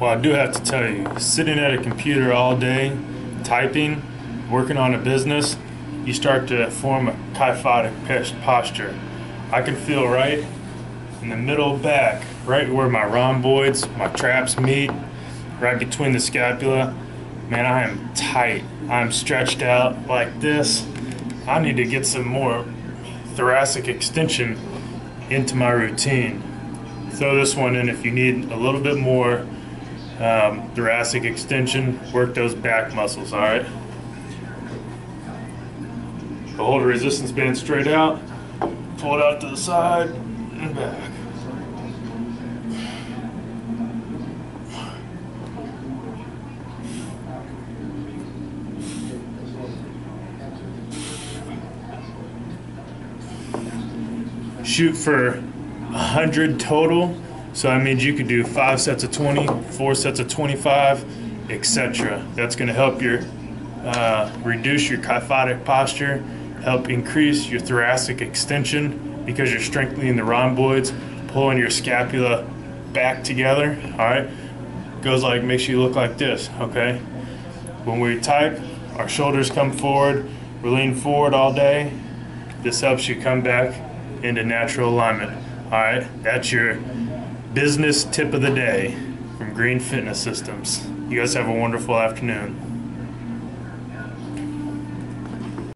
Well, I do have to tell you, sitting at a computer all day, typing, working on a business, you start to form a kyphotic posture. I can feel right in the middle back, right where my rhomboids, my traps meet, right between the scapula. Man, I am tight. I'm stretched out like this. I need to get some more thoracic extension into my routine. Throw this one in if you need a little bit more um, thoracic extension. Work those back muscles, all right? hold the resistance band straight out, pull it out to the side and back. shoot for 100 total. So that means you could do five sets of 20, four sets of 25, etc. That's going to help your uh, reduce your kyphotic posture, help increase your thoracic extension because you're strengthening the rhomboids, pulling your scapula back together. All right, goes like makes you look like this. Okay, when we type, our shoulders come forward. We lean forward all day. This helps you come back into natural alignment. All right, that's your business tip of the day from Green Fitness Systems. You guys have a wonderful afternoon.